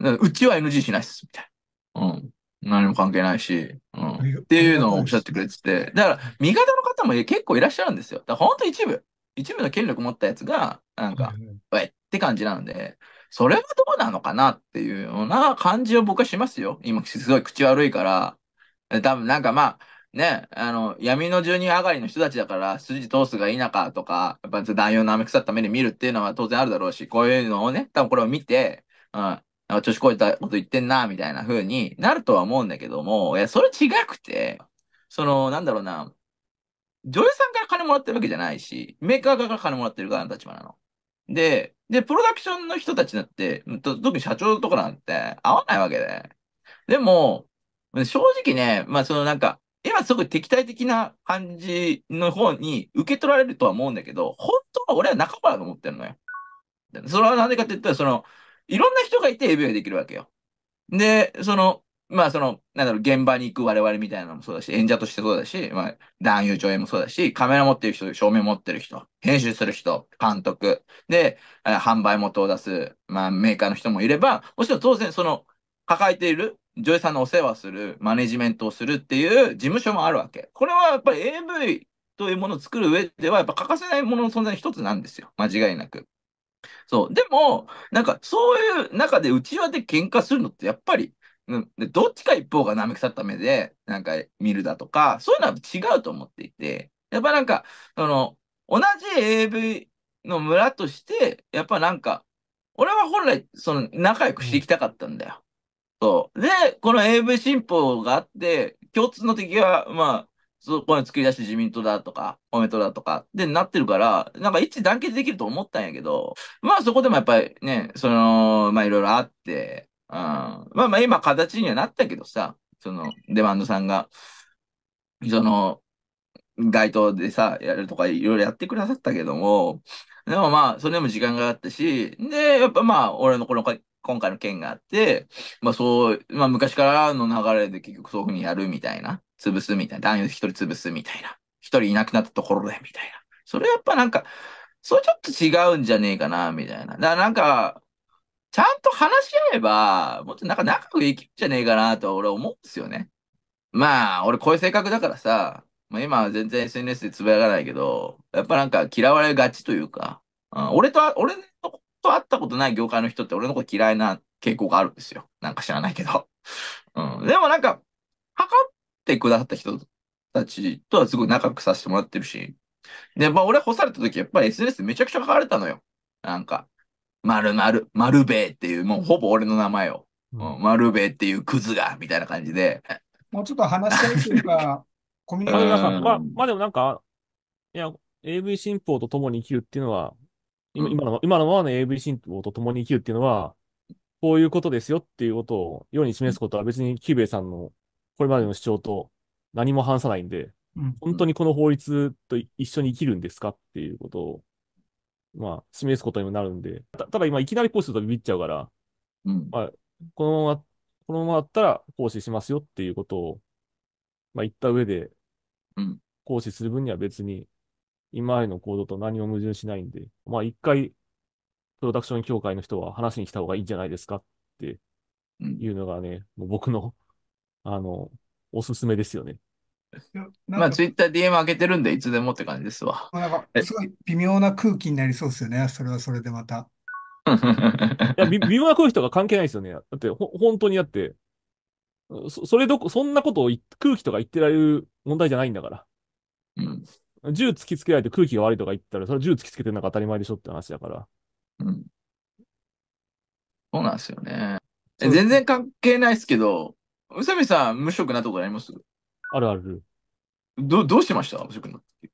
うちは NG しないっす、みたいな。うん。何も関係ないし、うん。っていうのをおっしゃってくれてて、だから、味方の方も結構いらっしゃるんですよ。だから本当一部、一部の権力持ったやつが、なんか、はいはいおいって感じなので、それはどうなのかなっていうような感じを僕はしますよ。今、すごい口悪いから、え多分なんかまあ、ね、あの、闇の住人上がりの人たちだから、筋通すが否かとか、やっぱ男優の舐め腐った目で見るっていうのは当然あるだろうし、こういうのをね、多分これを見て、うん、なんか調子こいたこと言ってんな、みたいな風になるとは思うんだけども、いや、それ違くて、その、なんだろうな、女優さんから金もらってるわけじゃないし、メーカー側から金もらってる側の立場なの。で、で、プロダクションの人たちだって、特に社長とかなんて合わないわけで。でも、正直ね、まあそのなんか、今すごい敵対的な感じの方に受け取られるとは思うんだけど、本当は俺は仲間だと思ってるのよ。それはなんでかって言ったら、その、いろんな人がいて AV ができるわけよ。で、その、まあその、なんだろう、現場に行く我々みたいなのもそうだし、演者としてそうだし、まあ、男優上映もそうだし、カメラ持ってる人、照明持ってる人、編集する人、監督、で、販売元を出す、まあメーカーの人もいれば、もちろん当然その、抱えている女優さんのお世話する、マネジメントをするっていう事務所もあるわけ。これはやっぱり AV というものを作る上では、やっぱ欠かせないものの存在の一つなんですよ。間違いなく。そう。でも、なんか、そういう中で内輪で喧嘩するのって、やっぱり、うん、でどっちか一方が舐め腐った目で、なんか見るだとか、そういうのは違うと思っていて、やっぱなんか、その、同じ AV の村として、やっぱなんか、俺は本来、その、仲良くしていきたかったんだよ。そう。で、この AV 新法があって、共通の敵は、まあ、そこに作り出して自民党だとか、公明党だとか、で、なってるから、なんか一致団結できると思ったんやけど、まあそこでもやっぱりね、その、まあいろいろあって、まあまあ今形にはなったけどさ、その、デマンドさんが、その、街頭でさ、やるとかいろいろやってくださったけども、でもまあ、それでも時間があったし、で、やっぱまあ、俺のこの、今回の件があって、まあそう、まあ昔からの流れで結局そういうふうにやるみたいな、潰すみたいな、男優一人潰すみたいな、一人いなくなったところでみたいな。それやっぱなんか、それちょっと違うんじゃねえかな、みたいな。だからなんか、ちゃんと話し合えば、もっとなんか仲良くできるんじゃねえかなと俺は思うんですよね。まあ、俺こういう性格だからさ、まあ、今は全然 SNS でつぶやかないけど、やっぱなんか嫌われがちというか、うん俺と、俺と会ったことない業界の人って俺のこと嫌いな傾向があるんですよ。なんか知らないけど。うん。でもなんか、測ってくださった人たちとはすごい仲良くさせてもらってるし。で、まあ俺干された時やっぱり SNS めちゃくちゃ書かれたのよ。なんか、丸々、丸べっていう、もうほぼ俺の名前を。うん、丸べっていうクズが、みたいな感じで。もうちょっと話したいというか、(laughs) コミュニまあ、ケーション。まあ、まあでもなんか、いや、AV 新法と共に生きるっていうのは、今うん今の、今のままの AV 新法と共に生きるっていうのは、こういうことですよっていうことを世に示すことは別にキューベイさんのこれまでの主張と何も反さないんで、うん本当にこの法律と一緒に生きるんですかっていうことを、まあ、示すことにもなるんで、たただ今いきなりこうするとビビっちゃうから、うん。このまま、このままだったら行使しますよっていうことを、まあ言った上でうん、行使する分には別に、今までの行動と何も矛盾しないんで、まあ一回、プロダクション協会の人は話に来た方がいいんじゃないですかってうんいうのがね、もう僕の、あの、おすすめですよね。まあ、ツイッター DM 開けてるんで、いつでもって感じですわ。なんかえすごい微妙な空気になりそうですよね。それはそれでまた。(laughs) いや、び微妙な声人が関係ないですよね。だって、ほ、本当にだって、そ、それどこ、そんなことを言っ空気とか言ってられる問題じゃないんだから。うん。銃突きつけられて空気が悪いとか言ったら、それは銃突きつけてるのが当たり前でしょって話だから。うん。そうなんですよね。そうえ全然関係ないですけど、宇佐美さん、無職になったことあります？あるある。ど、どうしてました？無職になった時。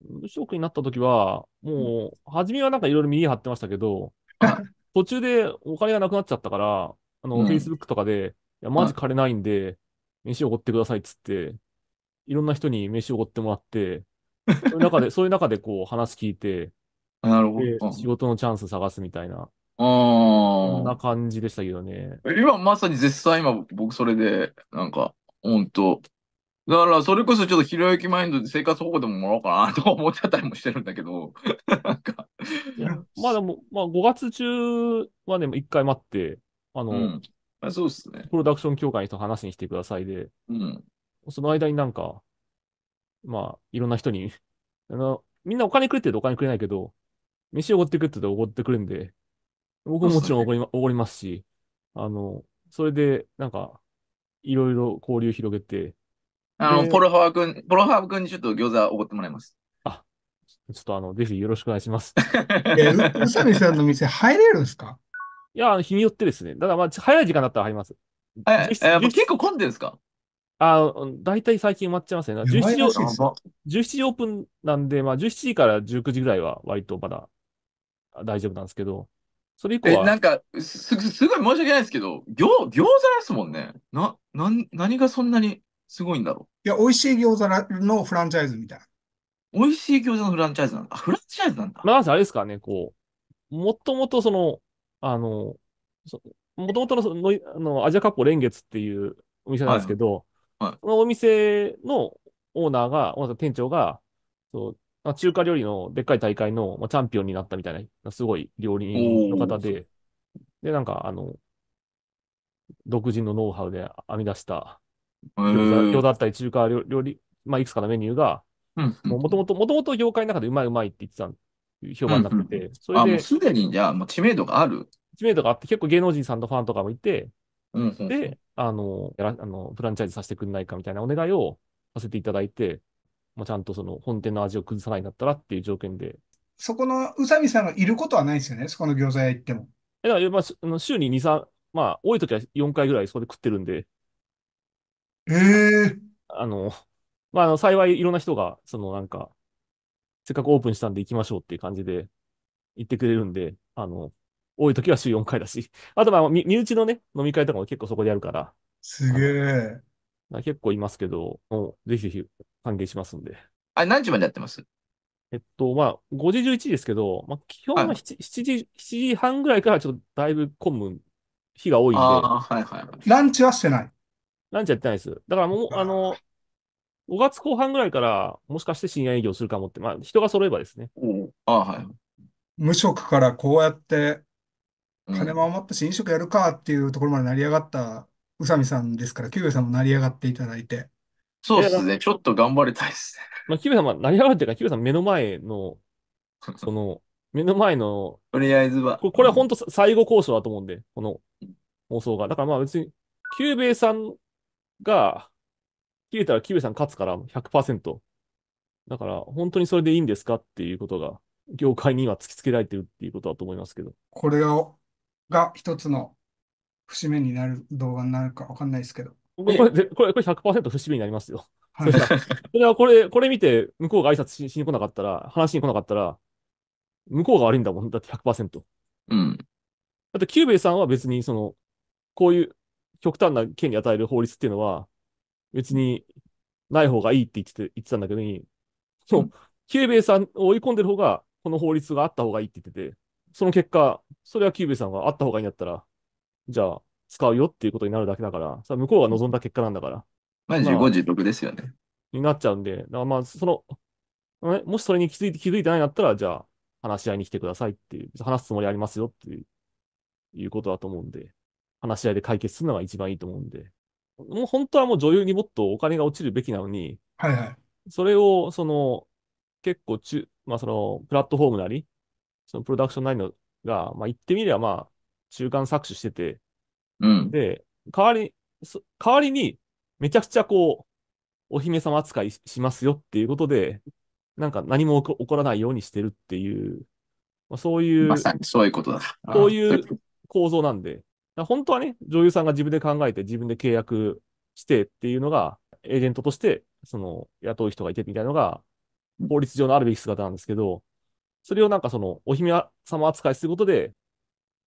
無職になった時は、もう、初めはなんかいろいろ右張ってましたけどは、(laughs) 途中でお金がなくなっちゃったから、あの、うん Facebook とかで、いや、マジ金ないんで、飯おごってくださいっつって、いろんな人に飯おごってもらって、そういう中で、(laughs) そういう中でこう話聞いて、あなるほで、ど。仕事のチャンス探すみたいな、あそんなあ。感じでしたけどね。今まさに絶賛今僕それで、なんか、ほんと。だからそれこそちょっとひろゆきマインドで生活保護でももらおうかなとか思っちゃったりもしてるんだけど、なんか、まあでも、まあ5月中はね、一回待って、あの、うん。あそうっすね。プロダクション協会の人話に来てくださいで、うん。その間になんか、まあ、いろんな人に、あの、みんなお金くれって言うとお金くれないけど、飯おごってくれって言うとおごってくれるんで、僕ももちろんおごりま、おごりますし、あの、それで、なんか、いろいろ交流広げて、あの、でポロハワ君、ポロハワ君にちょっと餃子おごってもらいます。ちょっとあの、ぜひよろしくお願いします。(laughs) いや、う宇佐美さんの店入れるんですか？いや、あの日によってですね。ただまあ、早い時間だったら入ります。え、えやっぱ実質結構混んでるんですか？あ、だいたい最近埋まっちゃいますね。17時やばいらしいですよ17時オープンなんで、まあ、17時から19時ぐらいは割とまだ大丈夫なんですけど、それ以降え、は、なんか、す、すすごい申し訳ないですけど、餃、餃子ですもんね。な、なん、何がそんなにすごいんだろいや、美味しい餃子のフランチャイズみたいな。う。美味しい餃子のフランチャイズなんだ。あ、フランチャイズなんだ。まあ、あれですかね、こう、もともとその、あの、もともとのそのあのアジアカップ連月っていうお店なんですけど、はいはいそのお店のオーナーが、オーナー店長が、そうまあ中華料理のでっかい大会の、まあ、チャンピオンになったみたいな、すごい料理人の方で、で、なんか、あの、独自のノウハウで編み出したへ餃子だったり中華料料理、まあ、いくつかのメニューが、うんうん。もともと、もともと業界の中でうまいうまいって言ってた、評判になってて、そあ、れでもうすでにじゃあ、もう知名度がある？知名度があって、結構芸能人さんとファンとかもいて、うんうん、で、あの、やら、あの、フランチャイズさせてくれないかみたいなお願いをさせていただいて、もうちゃんとその本店の味を崩さないんだったらっていう条件で、そこの宇佐美さんがいることはないですよね。そこの餃子屋行っても。えだから、まあ、週に2、3、まあ、多い時は4回ぐらいそこで食ってるんで、ええあの、まあ、あの、幸いいろんな人が、そのなんか、せっかくオープンしたんで行きましょうっていう感じで言ってくれるんで、あの、多い時は週4回だし、(laughs) あとまあ、み身内のね、飲み会とかも結構そこでやるから、すげえ。まあ結構いますけど、ぜひぜひ歓迎しますんで。あ、何時までやってます？えっと、まあ、5時11時ですけど、まあ、基本ははい 7, 7時、7時半ぐらいからちょっとだいぶ混む日が多いんで、ああ、はいはいはい。ランチはしてない。ランチやってないです。だからもう、あの、5月後半ぐらいから、もしかして深夜営業するかもって、まあ、人が揃えばですね。ああ、はい。無職からこうやってうん金も余ったし飲食やるかっていうところまで成り上がった宇佐美さんですから、キュウベさんも成り上がっていただいて。そうですね。ちょっと頑張りたいですね。まあ、キムさんは何やられてるか、キムさん目の前の、その、目の前の、とりあえずは。ここれは本当最後交渉だと思うんで、この放送が。だからまあ別に、キューベイさんが、切れたらキューベイさん勝つから100%。だから本当にそれでいいんですかっていうことが、業界に今突きつけられてるっていうことだと思いますけど。これを、が一つの節目になる動画になるかわかんないですけど。これ、これ、これこれ100%節目になりますよ。はいそれはそれはこれ、これ見て、向こうが挨拶ししに来なかったら、話しに来なかったら、向こうが悪いんだもん。だって100%。うん。だって、キューベイさんは別に、その、こういう極端な権利与える法律っていうのは、別にない方がいいって言ってて、言ってたんだけどに、そううんキューベイさんを追い込んでる方が、この法律があった方がいいって言ってて、その結果、それはキューベイさんがあった方がいいんだったら、じゃあ、使うよっていうことになるだけだから、さ、向こうが望んだ結果なんだから、まあ自業自得ですよね。になっちゃうんで、だからまあ、その、ねもしそれに気づいて、気づいてないんだったら、じゃあ、話し合いに来てくださいっていう、話すつもりありますよっていう、いうことだと思うんで、話し合いで解決するのが一番いいと思うんで、もう本当はもう女優にもっとお金が落ちるべきなのに、はいはい。それを、その、結構中、まあその、プラットフォームなり、そのプロダクションなりのが、まあ言ってみればまあ、中間搾取してて、うん。で、代わり代わりに、めちゃくちゃこう、お姫様扱いししますよっていうことで、なんか何も起こらないようにしてるっていう、まあ、そういうまさにそういうことだ。そういう構造なんで、本当はね、女優さんが自分で考えて自分で契約してっていうのが、エージェントとして、その、雇う人がいてみたいなのが、法律上のあるべき姿なんですけど、それをなんかその、お姫様扱いすることで、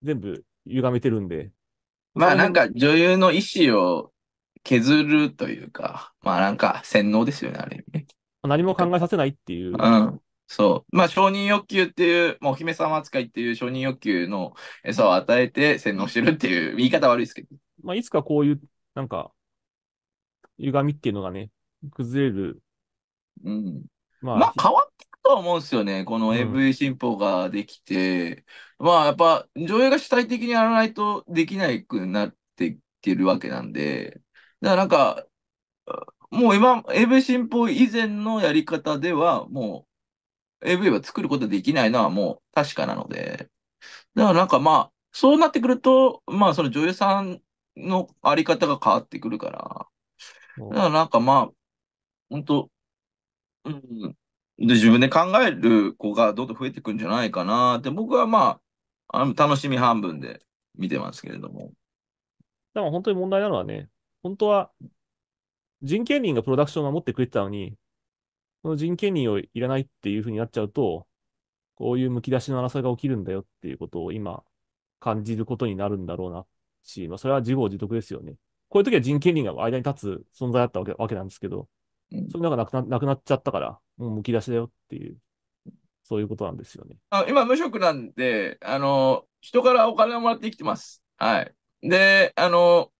全部歪めてるんで、まあなんか女優の意思を削るというか、まあなんか洗脳ですよね、あれね。何も考えさせないっていう、うん。そう。まあ承認欲求っていう、まあお姫様扱いっていう承認欲求の餌を与えて洗脳してるっていう言い方悪いですけど。まあ、いつかこういう、なんか、歪みっていうのがね、崩れる。うん。まあ、まあ変わってとは思うんですよね。このうん AV 新法ができて。まあやっぱ女優が主体的にやらないとできないくなってきてるわけなんで。だからなんか、もう今、AV 新法以前のやり方では、もう AV は作ることできないのはもう確かなので。だからなんかまあ、そうなってくると、まあその女優さんのあり方が変わってくるから。だからなんかまあ、本当うん。で、自分で考える子がどんどん増えてくんじゃないかなって、僕はまあ、あの楽しみ半分で見てますけれども。だから本当に問題なのはね、本当は人権人がプロダクションを守ってくれてたのに、その人権人をいらないっていう風になっちゃうと、こういう剥き出しの争いが起きるんだよっていうことを今感じることになるんだろうなし、まあそれは自業自得ですよね。こういう時は人権人が間に立つ存在だったわけわけなんですけど、うんそれがなくななくなっちゃったから、もう剥き出しだよっていう、そういうことなんですよね。あ今、無職なんで、あの、人からお金をもらって生きてます。はい。で、あの、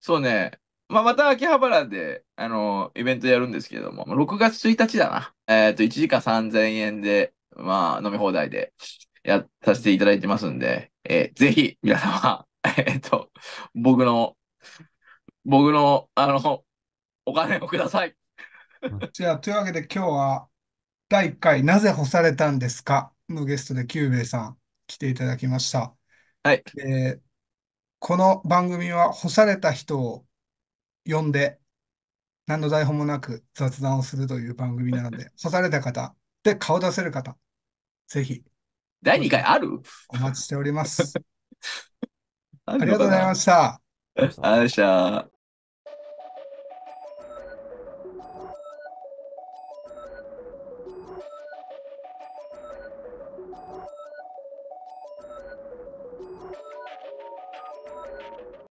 そうね、まあ、また秋葉原で、あの、イベントやるんですけれども、6月1日だな。えっと、1時間3000円で、まあ、飲み放題でやさせていただいてますんで、えーぜひ、皆様、(laughs) えっと、僕の、僕の、あの、お金をください。じゃあ、というわけで今日は第1回なぜ干されたんですか？のゲストでキューベイさん来ていただきました。はい。えーこの番組は干された人を呼んで何の台本もなく雑談をするという番組なので、干された方で顔出せる方、ぜひ第2回ある？お待ちしております。あ (laughs) ありがとうございまし。た。ありがとうございました。